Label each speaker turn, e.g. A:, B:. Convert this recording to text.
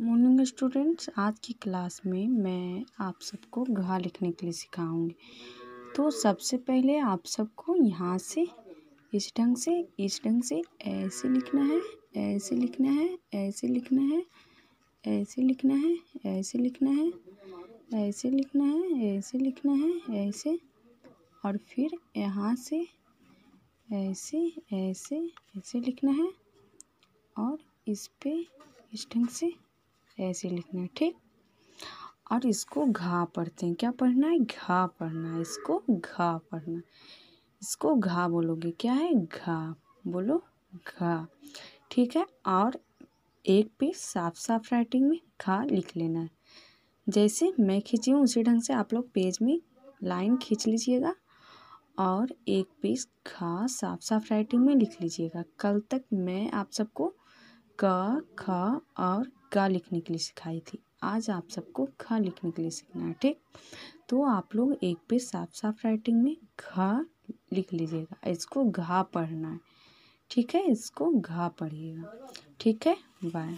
A: Morning students आज की class में मैं आप सबको घा लिखने के लिए सिखाऊँगी। तो सबसे पहले आप सबको यहाँ से, इस ढंग से, इस ढंग से ऐसे लिखना है, ऐसे लिखना है, ऐसे लिखना है, ऐसे लिखना है, ऐसे लिखना है, ऐसे लिखना है, ऐसे लिखना है, ऐसे, और फिर यहाँ से ऐसे ऐसे ऐसे लिखना है, और इस पे इस ढंग से ऐसे लिखना है, ठीक? और इसको घा पढ़ते हैं। क्या पढ़ना है? घा पढ़ना है। इसको घा पढ़ना इसको घा बोलोगे। क्या है? घा। बोलो, घा। ठीक है? और एक पे साफ़ साफ़ राइटिंग में घा लिख लेना है। जैसे मैं खींची हूँ, उसी ढंग से आप लोग पेज में लाइन खींच लीजिएगा और एक पेज घा साफ़ साफ़ राइटिंग में लिख लीजिएगा। कल तक मैं आप सबको क, ख और ग लिखने के लिए सिखाई थी। आज आप सबको ख लिखने के लिए सीखना है, ठीक? तो आप लोग एक पे साफ़ साफ़ राइटिंग में घ लिख लीजिएगा। इसको घा पढ़ना है, ठीक है? इसको घा पढ़िएगा, ठीक है? बाय